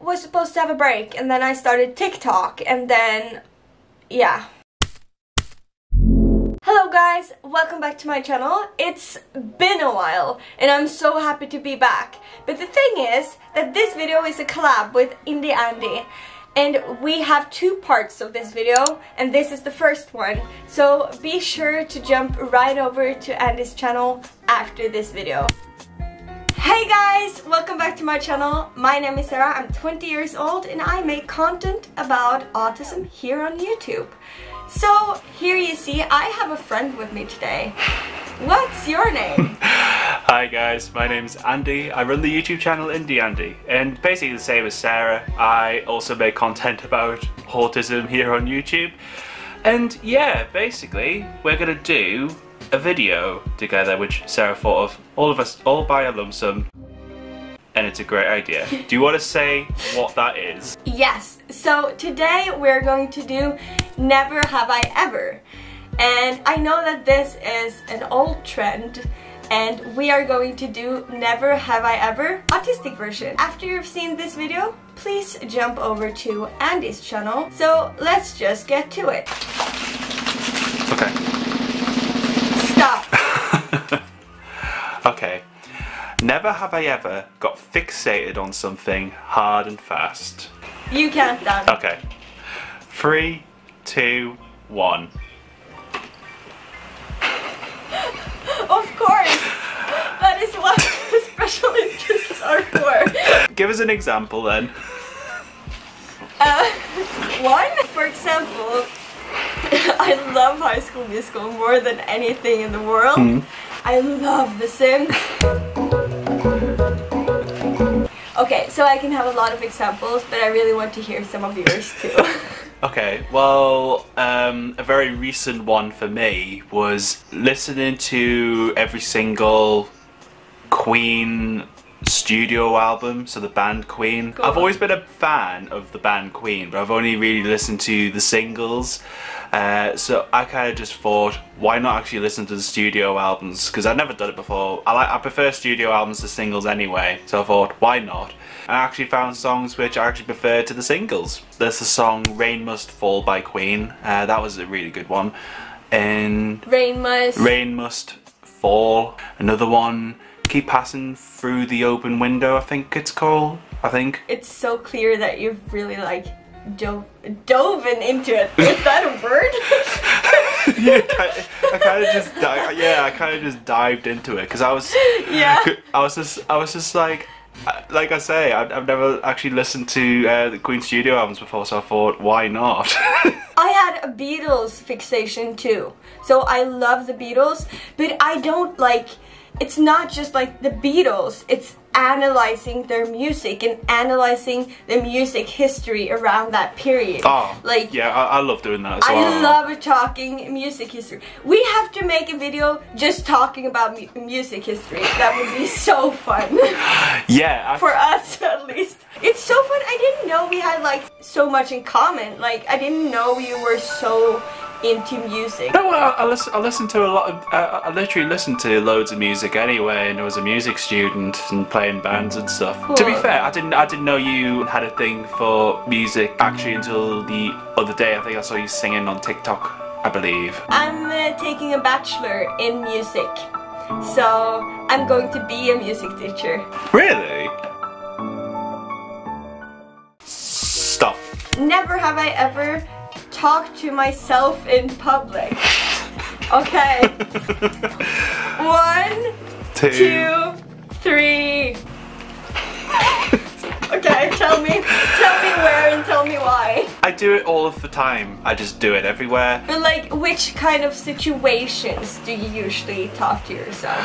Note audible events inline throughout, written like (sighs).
Was supposed to have a break and then I started TikTok and then yeah. Hello guys, welcome back to my channel. It's been a while and I'm so happy to be back. But the thing is that this video is a collab with Indie Andy and we have two parts of this video and this is the first one. So be sure to jump right over to Andy's channel after this video. Hey guys, welcome back to my channel. My name is Sara, I'm 20 years old and I make content about autism here on YouTube. So here you see I have a friend with me today. What's your name? (laughs) Hi guys, my name's Andy. I run the YouTube channel Indie Andy and basically the same as Sara, I also make content about autism here on YouTube. And yeah, basically we're gonna do a video together which Sara thought of, all of us, all by a lump sum, and it's a great idea. (laughs) do you want to say what that is? Yes, so today we're going to do Never Have I Ever. And I know that this is an old trend and we are going to do Never Have I Ever autistic version. After you've seen this video, please jump over to Andy's channel. So let's just get to it. Stop. (laughs) okay. Never have I ever got fixated on something hard and fast. You count down. Okay. Three, two, one. (laughs) Of course! That is what (laughs) special interests are for. Give us an example then. Uh, one, for example, I love High School Musical more than anything in the world. Mm. I love The Sims. Okay, so I can have a lot of examples, but I really want to hear some of yours too. (laughs) Okay, well, um, a very recent one for me was listening to every single Queen studio album, so the band Queen. Go I've on. always been a fan of the band Queen, but I've only really listened to the singles. Uh, so I kind of just thought, why not actually listen to the studio albums? Because I've never done it before. I like I prefer studio albums to singles anyway. So I thought, why not? I actually found songs which I actually prefer to the singles. There's the song "Rain Must Fall" by Queen. Uh, that was a really good one. And Rain must. Rain Must Fall. Another one, Keep Passing Through the Open Window, I think it's called. I think. It's so clear that you've really like dove, dove into it. Is that a word? (laughs) (laughs) yeah, I, I kind of just yeah, I kind of just dived into it because I was yeah. I was just I was just like like I say I've, I've never actually listened to uh, the Queen studio albums before, so I thought why not? (laughs) I had a Beatles fixation too. So I love the Beatles, but I don't like it's not just like the Beatles, it's analyzing their music and analyzing the music history around that period. oh, like yeah, I, I love doing that as I well. love talking music history. We have to make a video just talking about mu music history. That would be so fun. (laughs) yeah, I, For us at least. It's so fun. I didn't know we had like so much in common. Like I didn't know you were so into music. No, well, I, I, listen, I listen to a lot of. Uh, I literally listen to loads of music anyway, and I was a music student and playing bands and stuff. To be fair, I didn't. I didn't know you had a thing for music actually until the other day. I think I saw you singing on TikTok. I believe. I'm uh, taking a bachelor in music. So I'm going to be a music teacher. Really? Stop. Never have I ever talked to myself in public. Okay. (laughs) One, Two. two, three. okay, tell me, tell me where and tell me why. I do it all of the time. I just do it everywhere. But like, which kind of situations do you usually talk to yourself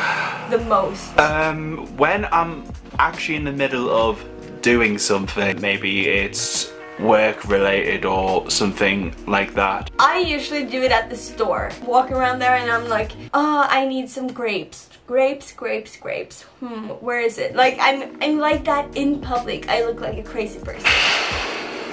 the most? Um, when I'm actually in the middle of doing something, maybe it's work related or something like that. I usually do it at the store. Walk around there and I'm like, oh, I need some grapes. Grapes, grapes, grapes. Hmm, where is it? Like, I'm, I'm like that in public. I look like a crazy person.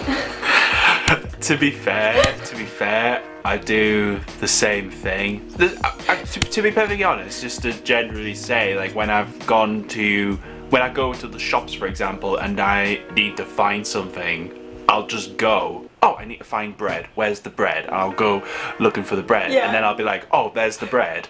(laughs) to be fair, to be fair, I do the same thing. I- I- to, to be perfectly honest, just to generally say, like when I've gone to when I go to the shops, for example, and I need to find something, I'll just go. Oh, I need to find bread. Where's the bread? And I'll go looking for the bread, Yeah. and then I'll be like, oh, there's the bread.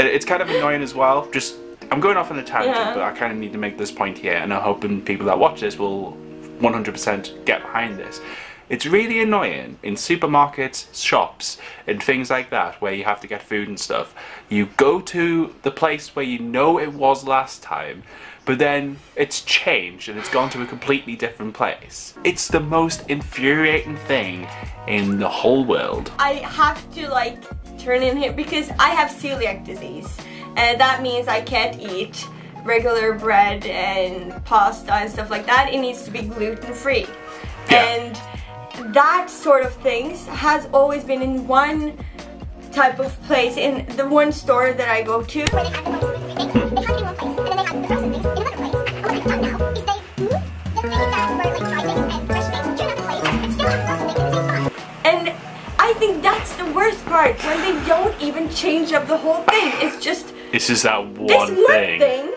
It's kind of annoying as well. Just I'm going off on a tangent, Yeah. but I kind of need to make this point here, and I'm hoping people that watch this will 100% get behind this. It's really annoying in supermarkets, shops, and things like that where you have to get food and stuff. You go to the place where you know it was last time, but then it's changed and it's gone to a completely different place. It's the most infuriating thing in the whole world. I have to like turn in here because I have celiac disease and that means I can't eat regular bread and pasta and stuff like that. It needs to be gluten free. Yeah. And that sort of things has always been in one type of place in the one store that I go to. And I think that's the worst part when they don't even change up the whole thing. It's just It's just that this one one thing. thing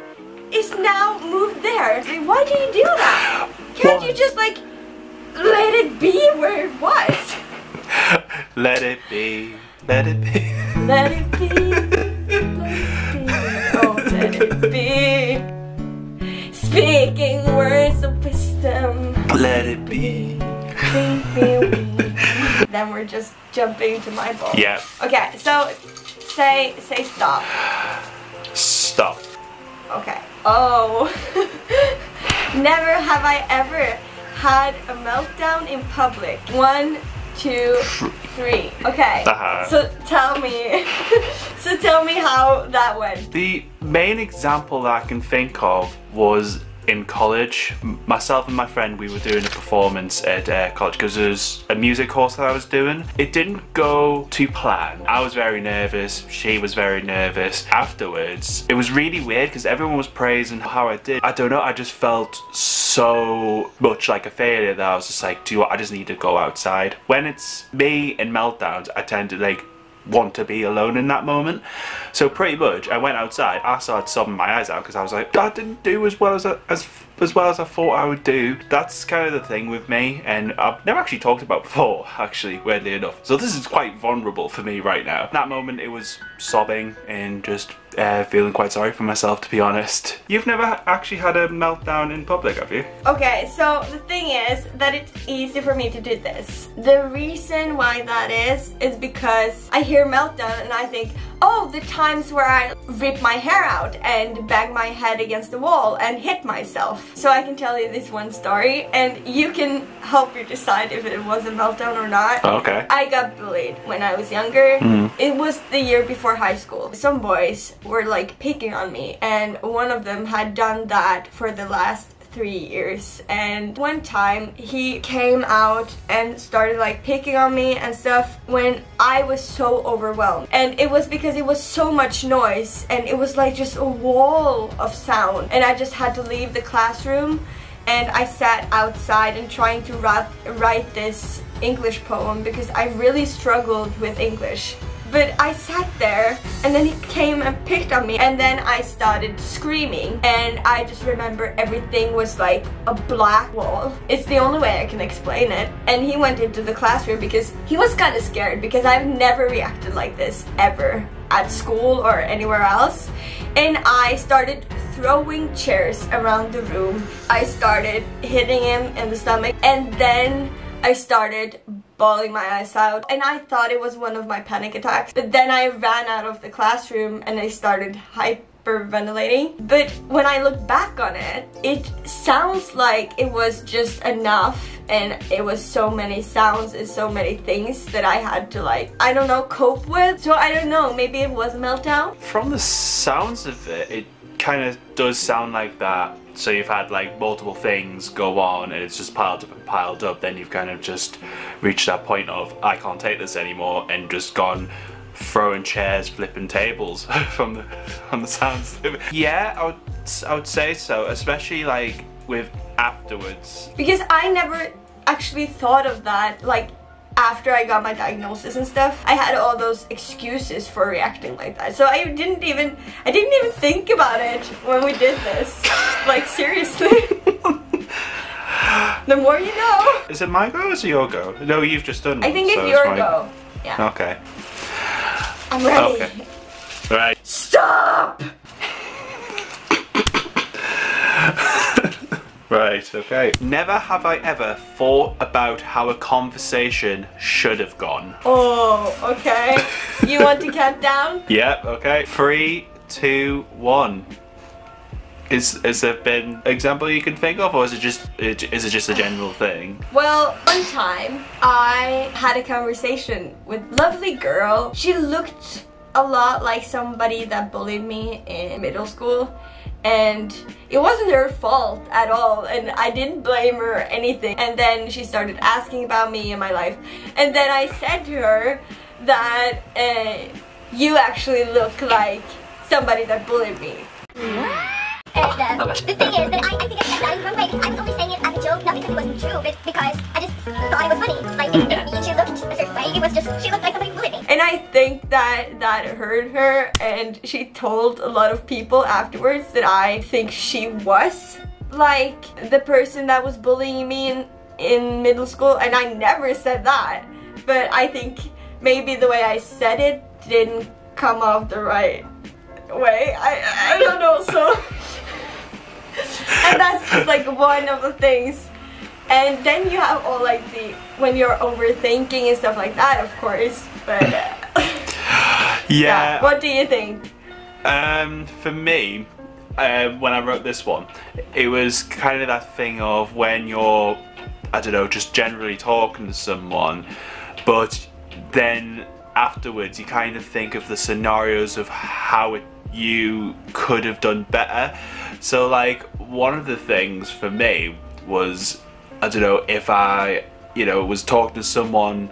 is now moved there. Like, why do you do that? Can't Why? you just like let it be where it was? (laughs) Let it be. Let it be. Let it be. (laughs) Let it be. Oh, let it be. Speaking words of wisdom. Let it be. (laughs) then we're just jumping to my ball. Yeah. Okay, so say say stop. Stop. Okay. Oh. (laughs) Never have I ever had a meltdown in public. One, two, three. Okay. Uh-huh. So tell me. (laughs) so tell me how that went. The main example that I can think of was in college. Myself and my friend, we were doing a performance at uh, college because there was a music course that I was doing. It didn't go to plan. I was very nervous. She was very nervous. Afterwards, it was really weird because everyone was praising how I did. I don't know. I just felt so much like a failure that I was just like, do you? I just need to go outside. When it's me in meltdowns, I tend to like want to be alone in that moment. So pretty much, I went outside. I started sobbing my eyes out because I was like, I didn't do as well as as as well as I thought I would do. That's kind of the thing with me, and I've never actually talked about before, (laughs) actually, weirdly enough. So this is quite vulnerable for me right now. that moment, it was sobbing and just uh, feeling quite sorry for myself, to be honest. You've never actually had a meltdown in public, have you? Okay, so the thing is that it's easy for me to do this. The reason why that is, is because I hear meltdown and I think, oh, the times where I rip my hair out and bang my head against the wall and hit myself. So I can tell you this one story and you can help you decide if it was a meltdown or not. Oh, okay. I got bullied when I was younger. Mm-hmm. It was the year before high school. Some boys were like picking on me, and one of them had done that for the last three years. And one time he came out and started like picking on me and stuff when I was so overwhelmed. And it was because it was so much noise and it was like just a wall of sound. And I just had to leave the classroom and I sat outside and trying to write, write this English poem because I really struggled with English. But I sat there and then he came and picked on me and then I started screaming and I just remember everything was like a black wall. It's the only way I can explain it. And he went into the classroom because he was kind of scared because I've never reacted like this ever at school or anywhere else. And I started throwing chairs around the room. I started hitting him in the stomach and then I started bawling my eyes out and I thought it was one of my panic attacks. But then I ran out of the classroom and I started hyperventilating. But when I look back on it, it sounds like it was just enough and it was so many sounds and so many things that I had to like, I don't know, cope with. So I don't know, maybe it was a meltdown. From the sounds of it, it kind of does sound like that. So you've had like multiple things go on and it's just piled up and piled up. Then you've kind of just reached that point of I can't take this anymore and just gone throwing chairs, flipping tables (laughs) from the from the sounds. Yeah, I would I would say so, especially like with afterwards. because I never actually thought of that like after I got my diagnosis and stuff, I had all those excuses for reacting like that. So I didn't even I didn't even think about it when we did this. Like seriously. (laughs) the more you know. Is it my go or is it your go? No, you've just done. I one, think so it's your mine. go. Yeah. Okay. I'm ready. Okay. Right. Stop! Right, okay. Never have I ever thought about how a conversation should have gone. Oh, okay. You want to count down? (laughs) Yep, okay. Three, two, one. Is has there been example you can think of, or is it just is it just a general thing? Well, one time I had a conversation with lovely girl. She looked a lot like somebody that bullied me in middle school. And it wasn't her fault at all, and I didn't blame her or anything. And then she started asking about me and my life. And then I said to her that uh, you actually look like somebody that bullied me. And uh, the thing is that I, I think I said that in the wrong way because I was only saying it as a joke, not because it wasn't true, but because I just thought it was funny. Like, it didn't mean she looked a certain way, it was just, she looked like somebody who bullied me. And I think that that hurt her and she told a lot of people afterwards that I think she was like the person that was bullying me in, in middle school and I never said that. But I think maybe the way I said it didn't come off the right way. I, I don't know, so (laughs) and that's just like one of the things and then you have all like the when you're overthinking and stuff like that of course but uh, (sighs) Yeah. what do you think Um, for me, uh, when I wrote this one, it was kind of that thing of when you're, I don't know, just generally talking to someone, but then afterwards you kind of think of the scenarios of how it, you could have done better. So, like, one of the things for me was, I don't know, if I, you know, was talking to someone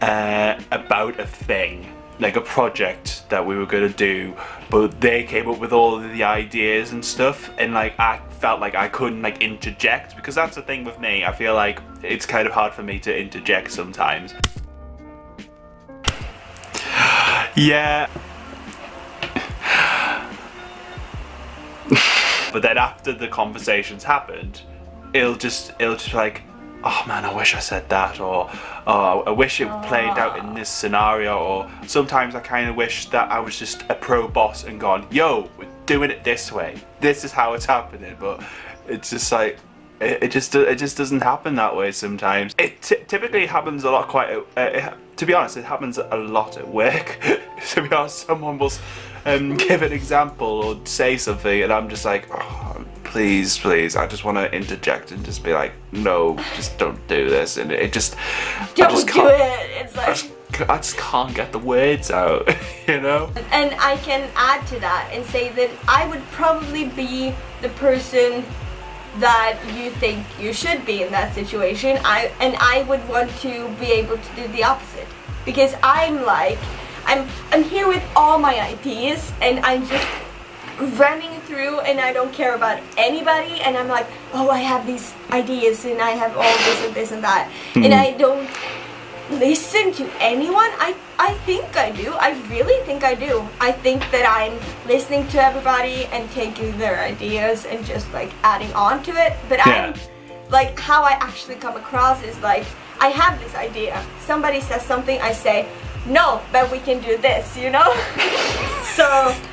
uh, about a thing, like a project that we were gonna do, but they came up with all the ideas and stuff, and like I felt like I couldn't like interject because that's the thing with me. I feel like it's kind of hard for me to interject sometimes. Yeah. but then after the conversations happened, it'll just it'll just be like, oh man, I wish I said that, or oh, I wish it played out in this scenario, or sometimes I kind of wish that I was just a pro boss and gone, yo, we're doing it this way. This is how it's happening, but it's just like. It, just it just doesn't happen that way sometimes. It typically happens a lot. Quite uh, it, to be honest, it happens a lot at work. (laughs) to be honest, someone will um, give an example or say something, and I'm just like, oh, please, please, I just want to interject and just be like, no, just don't do this, and it just, I don't just do can't- it it's I just, I just can't get the words out, (laughs) you know. and I can add to that and say that I would probably be the person that you think you should be in that situation. I and I would want to be able to do the opposite because I'm like I'm I'm here with all my ideas and I'm just running through and I don't care about anybody and I'm like, oh I have these ideas and I have all this and this and that and hmm. I don't listen to anyone? I, I think I do. I really think I do. I think that I'm listening to everybody and taking their ideas and just like adding on to it. But Yeah. I'm like how I actually come across is like I have this idea. Somebody says something, I say, no, but we can do this, you know? (laughs) so so I would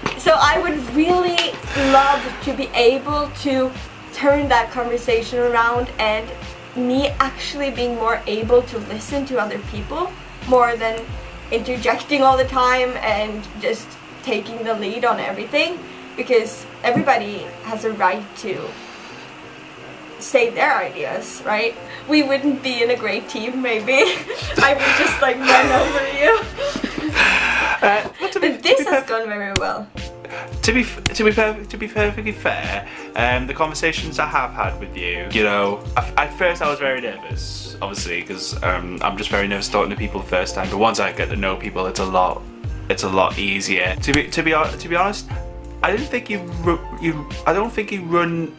really love to be able to turn that conversation around and me actually being more able to listen to other people more than interjecting all the time and just taking the lead on everything because everybody has a right to say their ideas, right? We wouldn't be in a great team maybe. (laughs) I would just like run over you. (sighs) Uh, but to be, But this has gone very well. To be to be per- to be perfectly fair, um, the conversations I have had with you, you know, at, at first I was very nervous, obviously, because um, I'm just very nervous talking to people the first time. But once I get to know people, it's a lot, it's a lot easier. To be to be to be honest, I didn't think you you I don't think you run.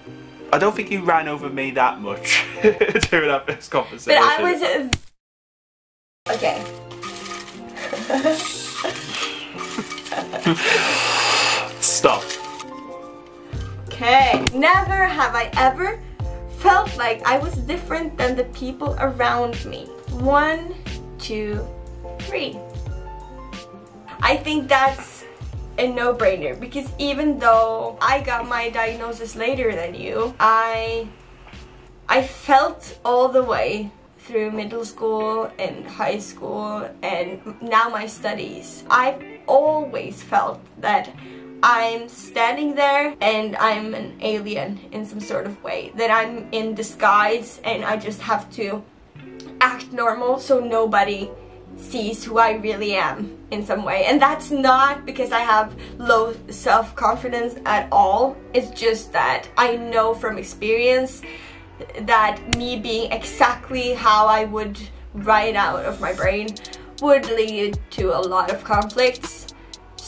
I don't think you ran over me that much (laughs) during that first conversation. But I was Okay. (laughs) (laughs) Stop. Okay. Never have I ever felt like I was different than the people around me. One, two, three. I think that's a no-brainer because even though I got my diagnosis later than you, I I felt all the way through middle school and high school and now my studies. I've always felt that I'm standing there and I'm an alien in some sort of way. That I'm in disguise and I just have to act normal so nobody sees who I really am in some way. And that's not because I have low self-confidence at all. It's just that I know from experience that me being exactly how I would write out of my brain would lead to a lot of conflicts.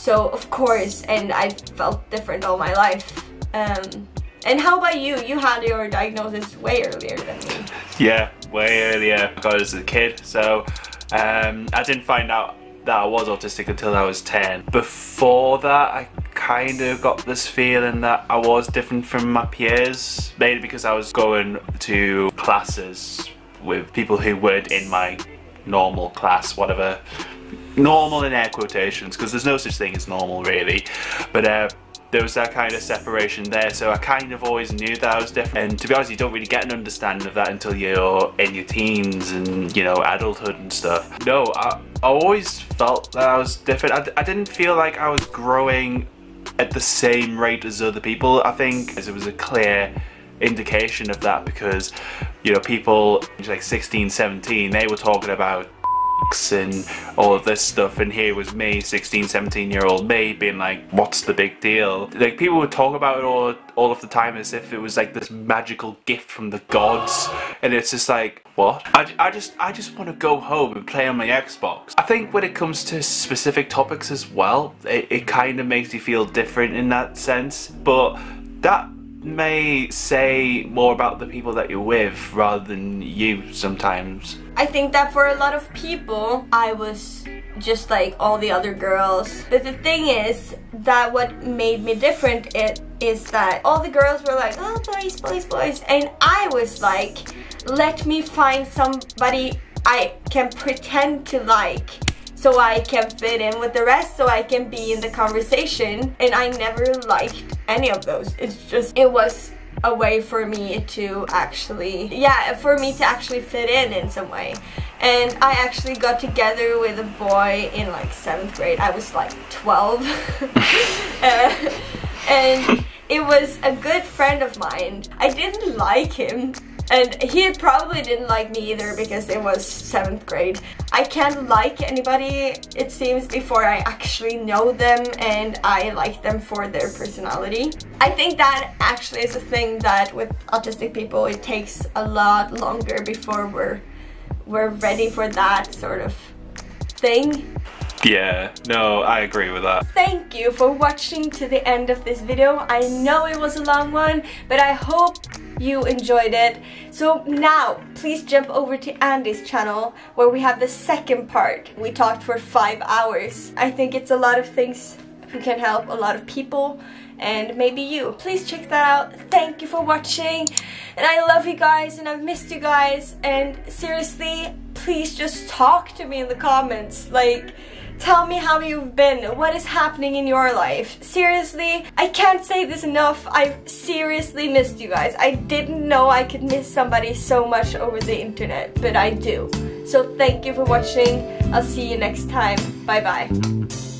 So of course, and I felt different all my life. Um, and how about you? You had your diagnosis way earlier than me. Yeah, way earlier. I got as a kid, so um, I didn't find out that I was autistic until I was 10. Before that, I kind of got this feeling that I was different from my peers, mainly because I was going to classes with people who weren't in my normal class, whatever. Normal in air quotations, because there's no such thing as normal really. But uh, there was that kind of separation there so I kind of always knew that I was different and to be honest you don't really get an understanding of that until you're in your teens and you know adulthood and stuff. No, I, I always felt that I was different. I, I didn't feel like I was growing at the same rate as other people. I think as it was a clear indication of that because you know people like 16 17 they were talking about and all of this stuff. And here was me 16 17 year old me being like what's the big deal? Like people would talk about it all all of the time as if it was like this magical gift from the gods. And it's just like what? I, I just I just want to go home and play on my Xbox. I think when it comes to specific topics as well it, it kind of makes you feel different in that sense. But that may say more about the people that you're with rather than you sometimes. I think that for a lot of people, I was just like all the other girls. But the thing is that what made me different it is that all the girls were like, oh boys, boys, boys. And I was like, let me find somebody I can pretend to like so I can fit in with the rest so I can be in the conversation. And I never liked any of those. It's just it was a way for me to actually yeah for me to actually fit in in some way. And I actually got together with a boy in like 7th grade. I was like 12 (laughs) uh, and (laughs) it was a good friend of mine. I didn't like him and he probably didn't like me either because it was 7th grade. I can't like anybody, it seems, before I actually know them and I like them for their personality. I think that actually is a thing that with autistic people it takes a lot longer before we're, we're ready for that sort of thing. Yeah, no, I agree with that. Thank you for watching to the end of this video. I know it was a long one, but I hope you enjoyed it. So now, please jump over to Andy's channel where we have the second part. We talked for five hours. I think it's a lot of things who can help a lot of people and maybe you. Please check that out. Thank you for watching. And I love you guys and I've missed you guys. And seriously, please just talk to me in the comments. Like, Tell me how you've been. What is happening in your life? Seriously, I can't say this enough. I've seriously missed you guys. I didn't know I could miss somebody so much over the internet, but I do. So thank you for watching. I'll see you next time. Bye bye.